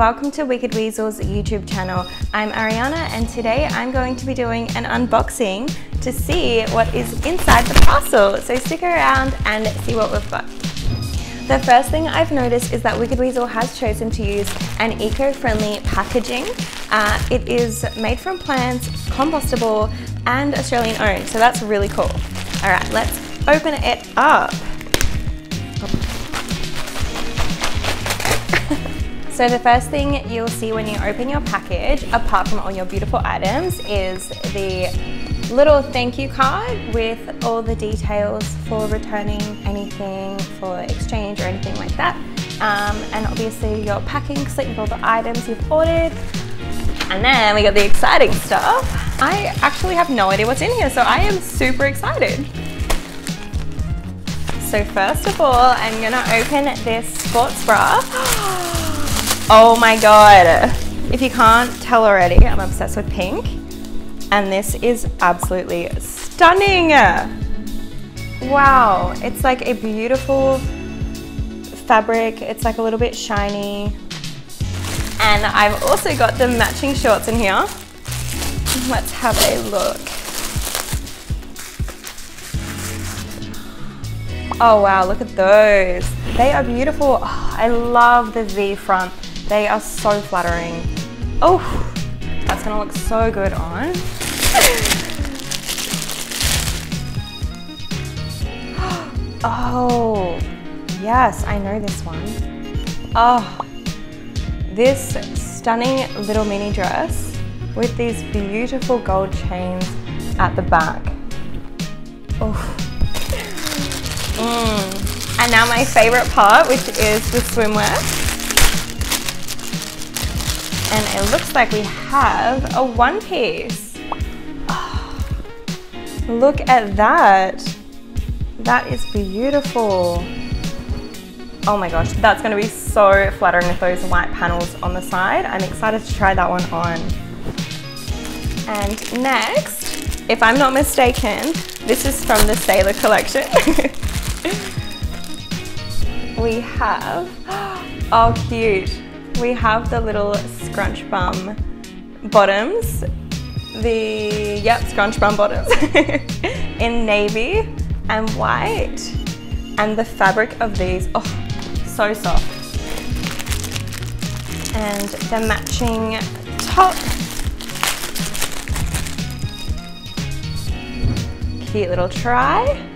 welcome to Wicked Weasel's YouTube channel. I'm Ariana and today I'm going to be doing an unboxing to see what is inside the parcel. So stick around and see what we've got. The first thing I've noticed is that Wicked Weasel has chosen to use an eco-friendly packaging. Uh, it is made from plants, compostable and Australian owned, so that's really cool. All right, let's open it up. So the first thing you'll see when you open your package, apart from all your beautiful items, is the little thank you card with all the details for returning anything for exchange or anything like that. Um, and obviously your packing slip with all the items you've ordered. And then we got the exciting stuff. I actually have no idea what's in here, so I am super excited. So first of all, I'm gonna open this sports bra. Oh my God. If you can't tell already, I'm obsessed with pink. And this is absolutely stunning. Wow, it's like a beautiful fabric. It's like a little bit shiny. And I've also got the matching shorts in here. Let's have a look. Oh wow, look at those. They are beautiful. Oh, I love the V front. They are so flattering. Oh, that's gonna look so good on. Oh, yes, I know this one. Oh, this stunning little mini dress with these beautiful gold chains at the back. Oh. Mm. And now my favorite part, which is the swimwear and it looks like we have a one piece. Oh, look at that. That is beautiful. Oh my gosh, that's gonna be so flattering with those white panels on the side. I'm excited to try that one on. And next, if I'm not mistaken, this is from the Sailor collection. we have, oh cute, we have the little scrunch bum bottoms. The, yep, scrunch bum bottoms in navy and white. And the fabric of these, oh, so soft. And the matching top. Cute little try.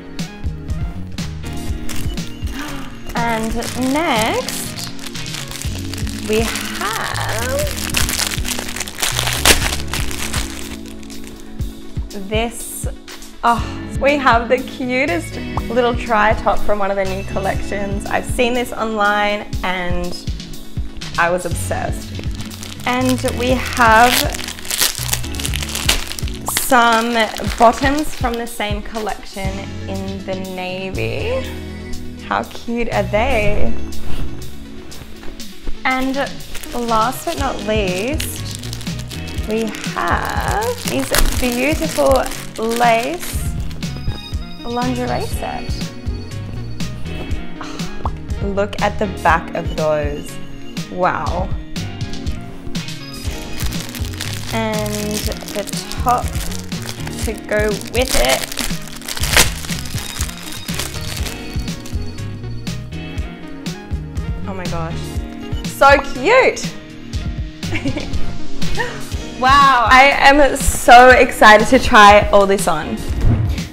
And next, we have this, oh, we have the cutest little tri-top from one of the new collections. I've seen this online and I was obsessed. And we have some bottoms from the same collection in the navy. How cute are they? And last but not least, we have these beautiful lace lingerie set. Oh, look at the back of those. Wow. And the top to go with it. Oh my gosh so cute. wow, I am so excited to try all this on.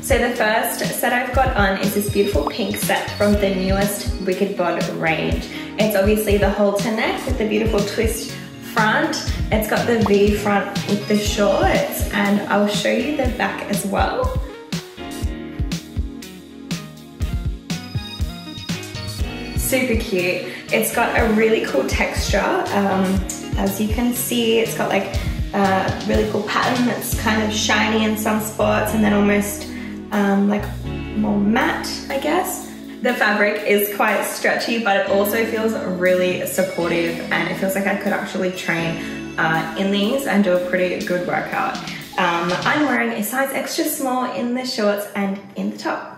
So the first set I've got on is this beautiful pink set from the newest Wicked Bod range. It's obviously the halter neck with the beautiful twist front. It's got the V front with the shorts and I'll show you the back as well. super cute. It's got a really cool texture. Um, as you can see, it's got like a really cool pattern that's kind of shiny in some spots and then almost um, like more matte, I guess. The fabric is quite stretchy, but it also feels really supportive and it feels like I could actually train uh, in these and do a pretty good workout. Um, I'm wearing a size extra small in the shorts and in the top.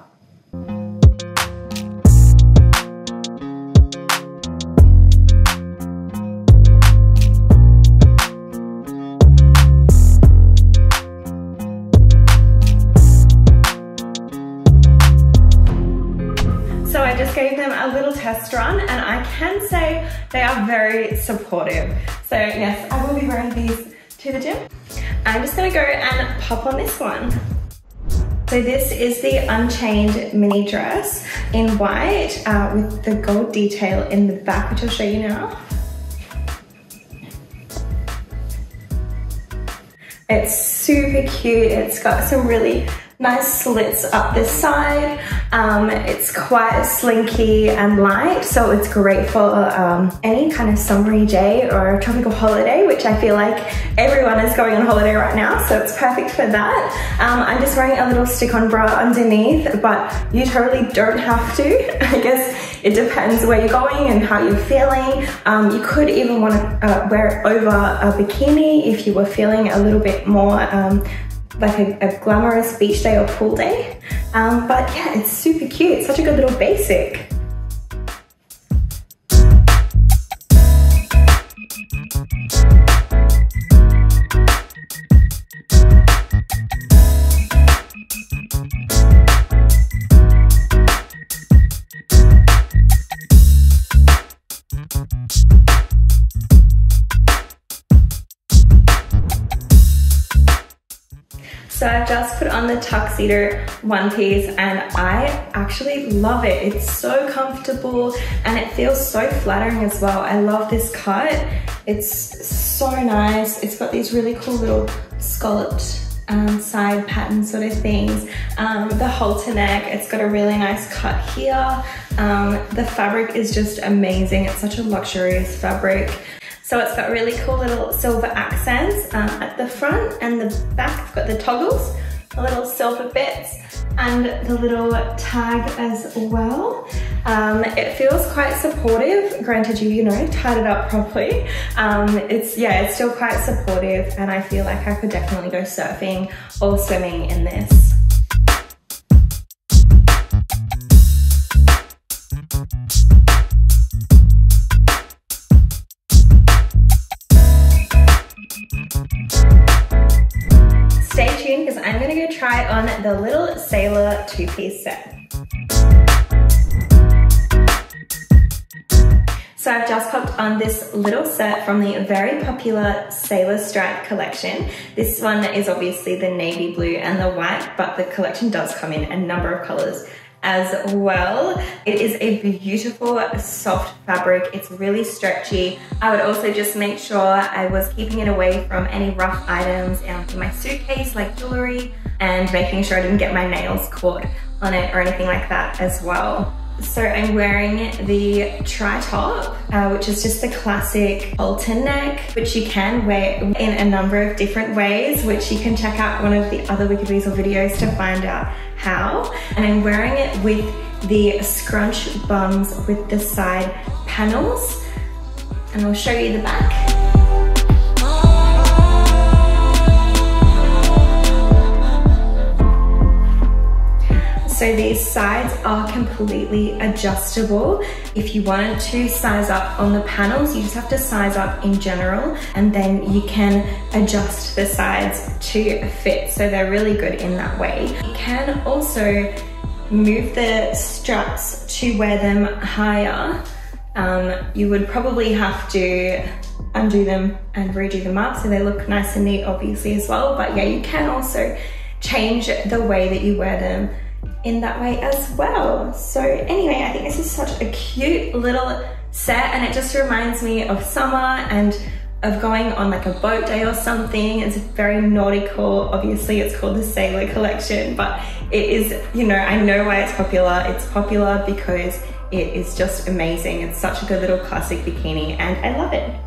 They are very supportive. So yes, I will be wearing these to the gym. I'm just gonna go and pop on this one. So this is the Unchained mini dress in white uh, with the gold detail in the back, which I'll show you now. It's super cute. It's got some really nice slits up this side. Um, it's quite slinky and light, so it's great for um, any kind of summery day or tropical holiday, which I feel like everyone is going on holiday right now, so it's perfect for that. Um, I'm just wearing a little stick-on bra underneath, but you totally don't have to. I guess it depends where you're going and how you're feeling. Um, you could even want to uh, wear it over a bikini if you were feeling a little bit more um, like a, a, glamorous beach day or pool day. Um, but yeah, it's super cute. It's such a good little basic. So I've just put on the tuxedo one piece and I actually love it. It's so comfortable and it feels so flattering as well. I love this cut. It's so nice. It's got these really cool little scalloped um, side pattern sort of things. Um, the halter neck, it's got a really nice cut here. Um, the fabric is just amazing. It's such a luxurious fabric. So it's got really cool little silver accents um, at the front and the back. It's got the toggles, the little silver bits and the little tag as well. Um, it feels quite supportive, granted you, you know, tied it up properly. Um, it's, yeah, it's still quite supportive and I feel like I could definitely go surfing or swimming in this. Try on the little Sailor two-piece set. So I've just popped on this little set from the very popular Sailor Stripe collection. This one is obviously the navy blue and the white, but the collection does come in a number of colors as well. It is a beautiful soft fabric. It's really stretchy. I would also just make sure I was keeping it away from any rough items in my suitcase like jewelry and making sure I didn't get my nails caught on it or anything like that as well. So I'm wearing the tri-top, uh, which is just the classic halter neck, which you can wear in a number of different ways, which you can check out one of the other Wicked Weasel videos to find out how. And I'm wearing it with the scrunch bums with the side panels. And I'll show you the back. So these sides are completely adjustable. If you wanted to size up on the panels, you just have to size up in general and then you can adjust the sides to fit. So they're really good in that way. You can also move the straps to wear them higher. Um, you would probably have to undo them and redo them up so they look nice and neat obviously as well. But yeah, you can also change the way that you wear them in that way as well. So anyway, I think this is such a cute little set and it just reminds me of summer and of going on like a boat day or something. It's very nautical. Obviously it's called the Sailor Collection, but it is, you know, I know why it's popular. It's popular because it is just amazing. It's such a good little classic bikini and I love it.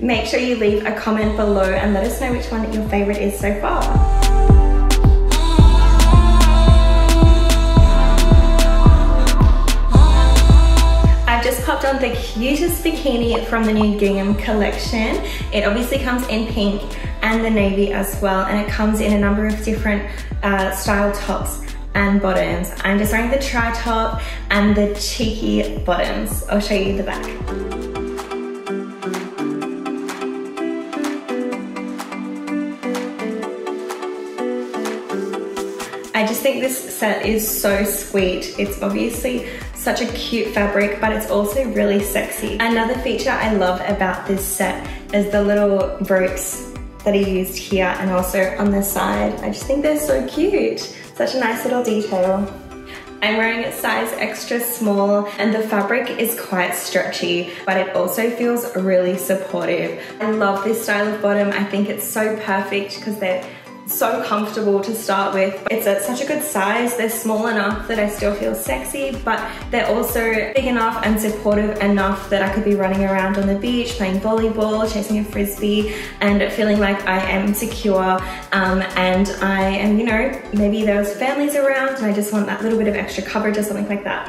Make sure you leave a comment below and let us know which one your favorite is so far. On the cutest bikini from the new Gingham collection. It obviously comes in pink and the navy as well, and it comes in a number of different uh, style tops and bottoms. I'm just wearing the tri-top and the cheeky bottoms. I'll show you the back. I just think this set is so sweet. It's obviously such a cute fabric, but it's also really sexy. Another feature I love about this set is the little ropes that are used here and also on the side. I just think they're so cute. Such a nice little detail. I'm wearing a size extra small and the fabric is quite stretchy, but it also feels really supportive. I love this style of bottom. I think it's so perfect because they're so comfortable to start with. It's at such a good size. They're small enough that I still feel sexy, but they're also big enough and supportive enough that I could be running around on the beach, playing volleyball, chasing a frisbee, and feeling like I am secure um, and I am, you know, maybe there's families around and I just want that little bit of extra coverage or something like that.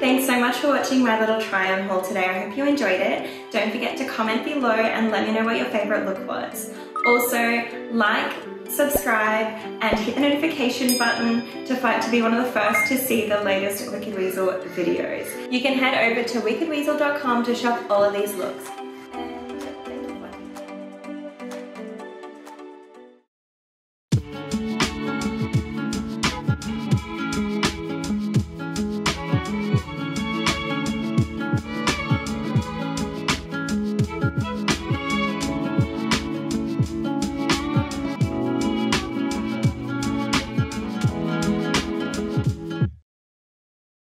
Thanks so much for watching my little try on haul today. I hope you enjoyed it. Don't forget to comment below and let me know what your favorite look was. Also, like, subscribe, and hit the notification button to fight to be one of the first to see the latest Wicked Weasel videos. You can head over to wickedweasel.com to shop all of these looks.